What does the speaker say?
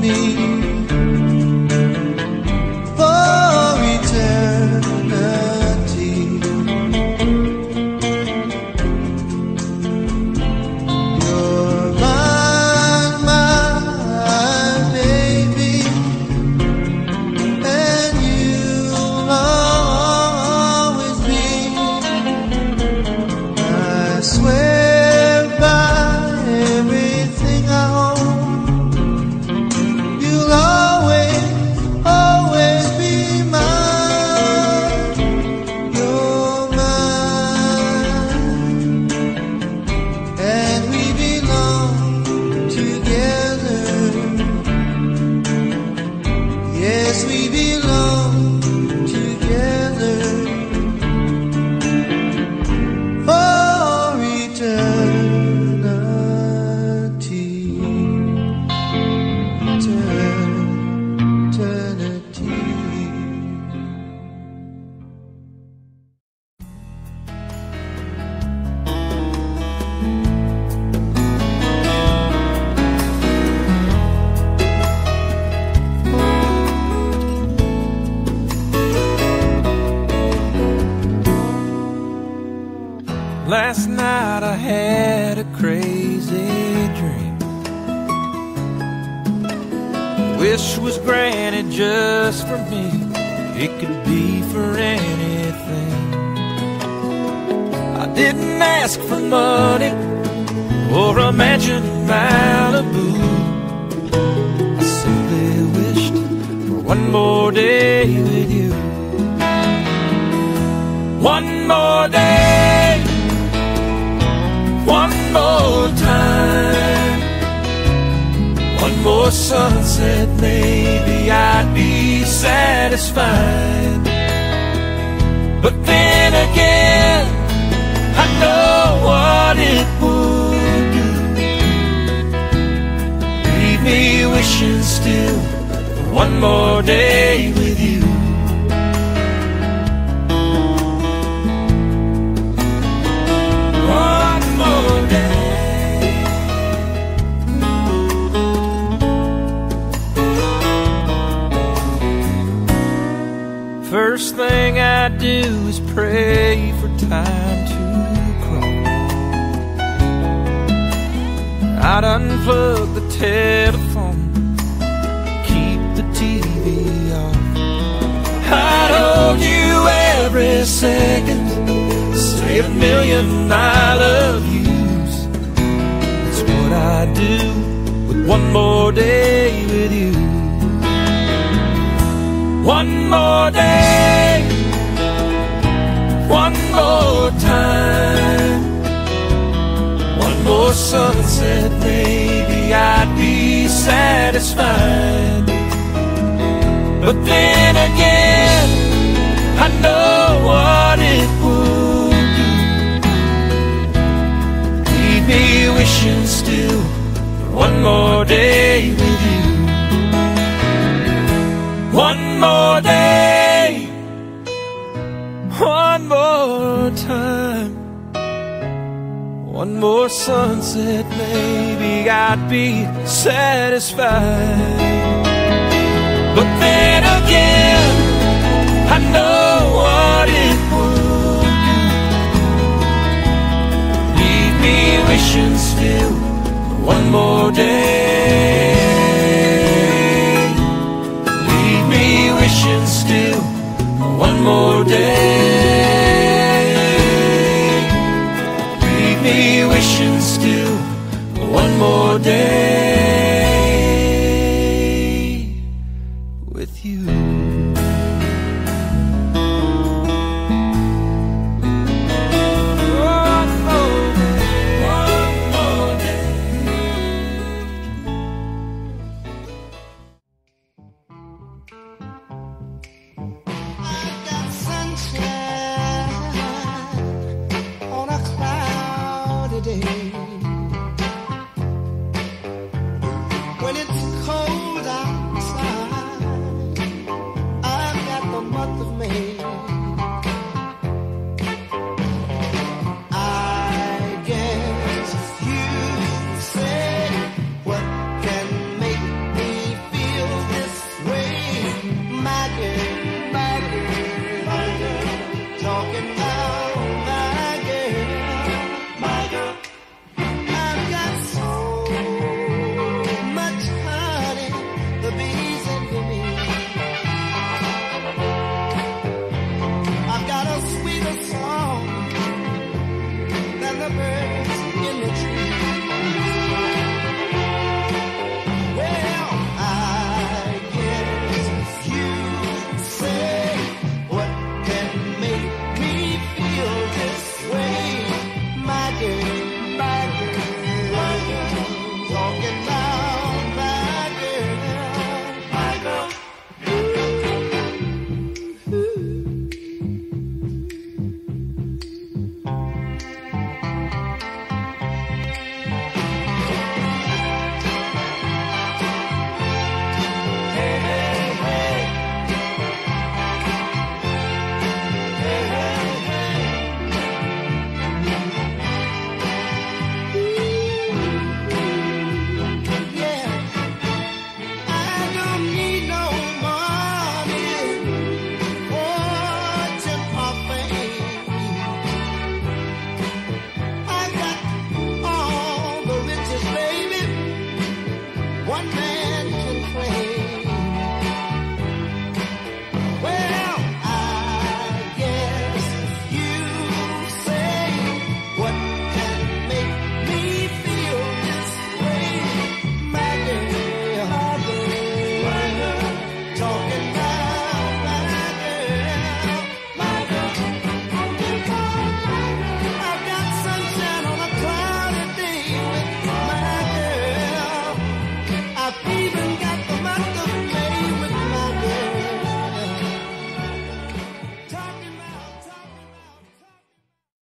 你。Last night I had a crazy dream. Wish was granted just for me. It could be for anything. I didn't ask for money or a mansion in Malibu. I simply wished for one more day with you. One more day one more time. One more sunset, maybe I'd be satisfied. But then again, I know what it would do. Leave me wishing still one more day with you. Pray for time to crawl. I'd unplug the telephone, keep the TV off. I'd hold you every second, say a million I love yous. That's what I do with one more day with you. One more day, more time, one more sunset, maybe I'd be satisfied. But then again, I know what it would do. Leave me wishing still one more day with you. One more day, more time, one more sunset, maybe I'd be satisfied. But then again, I know what it would do. Leave me wishing still one more day. I've